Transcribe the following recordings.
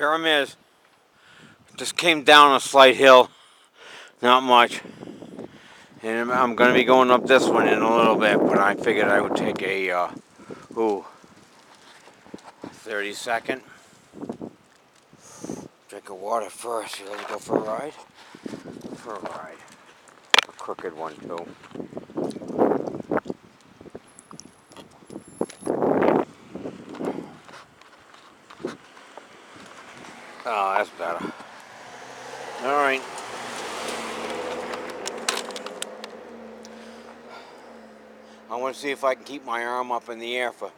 Here I'm is. Just came down a slight hill. Not much. And I'm going to be going up this one in a little bit, but I figured I would take a, uh, ooh, 30 second. Drink of water first. You ready to go for a ride? For a ride. A crooked one, too. Oh, that's better. All right. I want to see if I can keep my arm up in the air for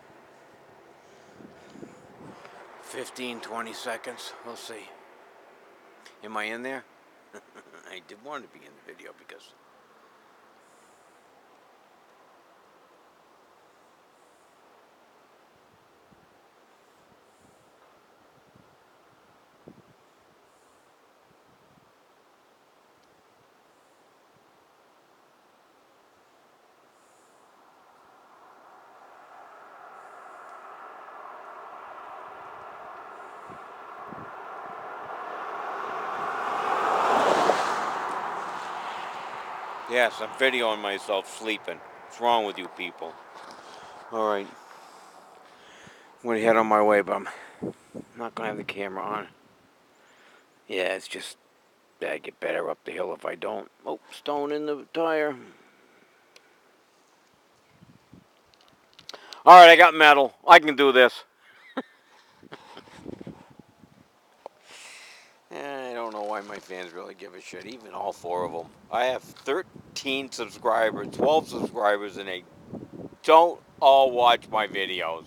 15, 20 seconds. We'll see. Am I in there? I did want to be in the video because Yes, I'm videoing myself sleeping. What's wrong with you people? All right. I'm going to head on my way, but I'm not going to have the camera on. Yeah, it's just I get better up the hill if I don't. Oh, stone in the tire. All right, I got metal. I can do this. I don't know why my fans really give a shit, even all four of them. I have 13 subscribers, 12 subscribers, and they don't all watch my videos.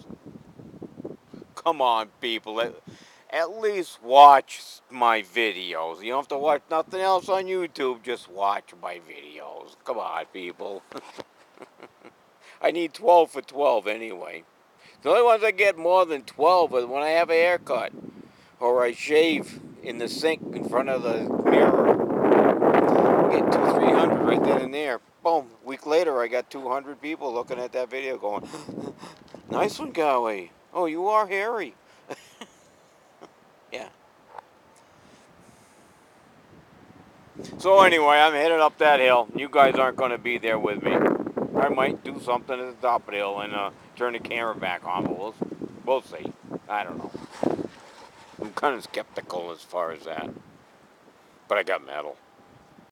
Come on, people. At, at least watch my videos. You don't have to watch nothing else on YouTube. Just watch my videos. Come on, people. I need 12 for 12 anyway. The only ones I get more than 12 are when I have a haircut or I shave in the sink in front of the mirror. Get two, three hundred right then and there. Boom. Week later, I got 200 people looking at that video going, nice one, Galway. Oh, you are hairy. yeah. So anyway, I'm headed up that hill. You guys aren't going to be there with me. I might do something at the top of the hill and uh, turn the camera back on, but we'll, we'll see. I don't know. Kind of skeptical as far as that. But I got metal.